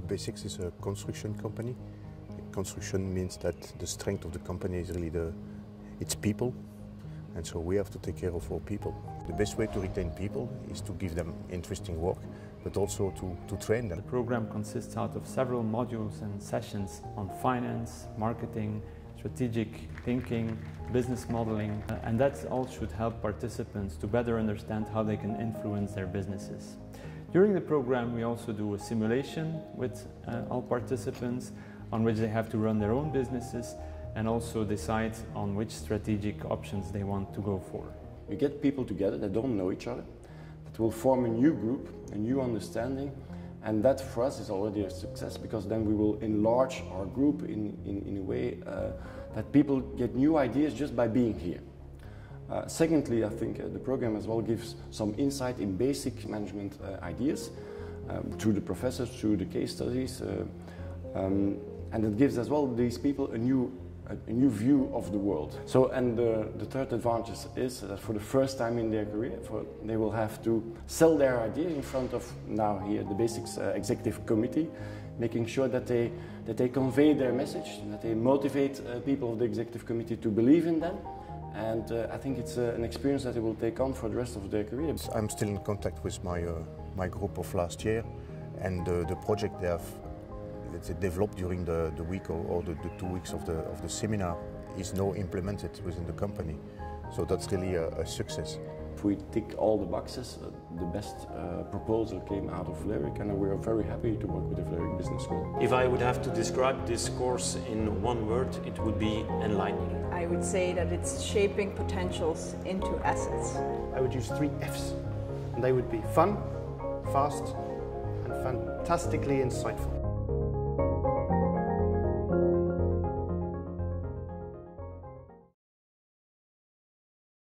Besix is a construction company. Construction means that the strength of the company is really the its people, and so we have to take care of our people. The best way to retain people is to give them interesting work, but also to, to train them. The program consists out of several modules and sessions on finance, marketing, strategic thinking, business modeling, and that all should help participants to better understand how they can influence their businesses. During the program, we also do a simulation with uh, all participants on which they have to run their own businesses and also decide on which strategic options they want to go for. We get people together that don't know each other, that will form a new group, a new understanding, and that for us is already a success because then we will enlarge our group in, in, in a way uh, that people get new ideas just by being here. Uh, secondly, I think uh, the program as well gives some insight in basic management uh, ideas um, through the professors, through the case studies, uh, um, and it gives as well these people a new a, new view of the world. So, and the, the third advantage is that for the first time in their career, for, they will have to sell their idea in front of now here the Besix uh, Executive Committee, making sure that they that they convey their message, that they motivate uh, people of the Executive Committee to believe in them. And uh, I think it's uh, an experience that they will take on for the rest of their career. I'm still in contact with my, uh, my group of last year, and the project they have let's say, developed during the, the week or, or the, the, two weeks of the, of the seminar is now implemented within the company. So that's really a, a success. If we tick all the boxes, uh, the best uh, proposal came out of Vlerick and we are very happy to work with the Vlerick Business School. If I would have to describe this course in one word, it would be enlightening. I would say that it's shaping potentials into assets. I would use three Fs, and they would be fun, fast, and fantastically insightful.